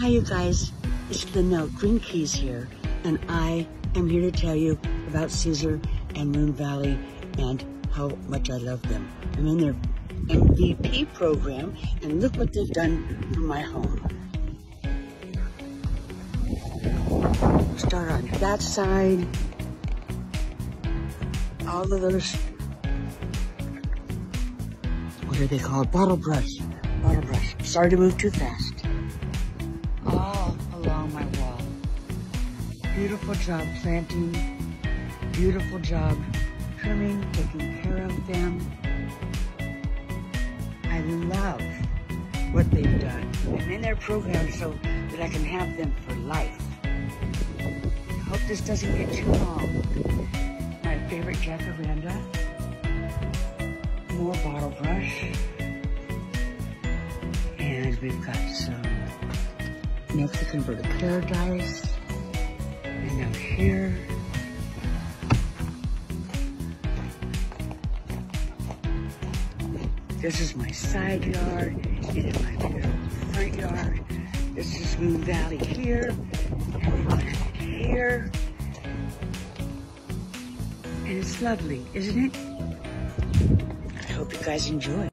Hi, you guys. It's Lynelle Green Keys here, and I am here to tell you about Caesar and Moon Valley and how much I love them. I'm in their MVP program, and look what they've done for my home. Start on that side. All of those, what are they called? Bottle brush. Bottle brush. Sorry to move too fast. Beautiful job planting. Beautiful job trimming, taking care of them. I love what they've done. I'm in their program so that I can have them for life. I hope this doesn't get too long. My favorite jacaranda. More bottle brush. And we've got some Mexican paradise. And now here. This is my side yard. Is my front yard. This is Moon Valley here. And here. And it's lovely, isn't it? I hope you guys enjoy.